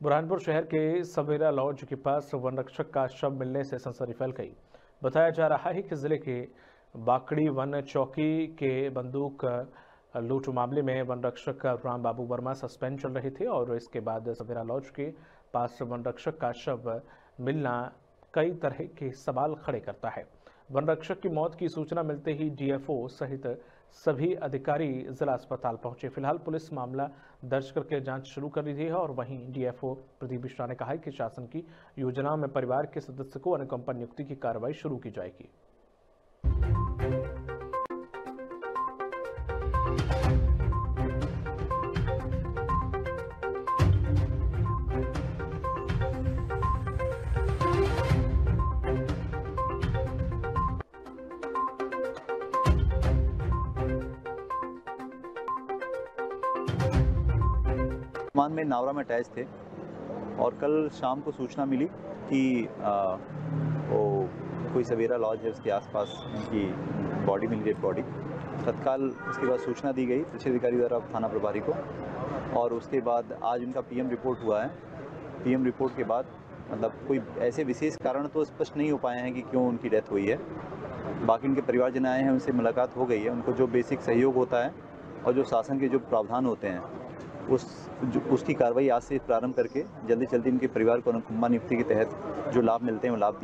बुरहानपुर शहर के सवेरा लॉज के पास वन रक्षक का शव मिलने से सनसनी फैल गई। बताया जा रहा है कि ज़िले के बाकड़ी वन चौकी के बंदूक लूट मामले में वन रक्षक राम बाबू वर्मा सस्पेंड चल रहे थे और इसके बाद सवेरा लॉज के पास वन रक्षक का शव मिलना कई तरह के सवाल खड़े करता है। वन रक्षक की मौत की सूचना मिलते ही डीएफओ सहित सभी अधिकारी जिला अस्पताल पहुँचे। फ़िलहाल पुलिस मामला दर्ज करके जाँच शुरू कर दी है और वहीं डीएफओ प्रदीप मिश्रा ने कहा है कि शासन की योजनाओं में परिवार के सदस्य को अनुकंपा नियुक्ति की कार्रवाई शुरू की जाएगी। मान में नावरा में अटैच थे और कल शाम को सूचना मिली कि आ, वो कोई सवेरा लॉज है उसके आसपास उनकी बॉडी मिली डेड बॉडी। तत्काल उसके बाद सूचना दी गई कृषि अधिकारी द्वारा थाना प्रभारी को और उसके बाद आज उनका पीएम रिपोर्ट हुआ है। पीएम रिपोर्ट के बाद मतलब कोई ऐसे विशेष कारण तो स्पष्ट नहीं हो पाए हैं कि क्यों उनकी डेथ हुई है। बाकी उनके परिवारजन आए हैं उनसे मुलाकात हो गई है। उनको जो बेसिक सहयोग होता है और जो शासन के जो प्रावधान होते हैं उस जो उसकी कार्रवाई आज से प्रारंभ करके जल्दी जल्दी इनके परिवार को अनुकम्मा नियुक्ति के तहत जो लाभ मिलते हैं वो लाभ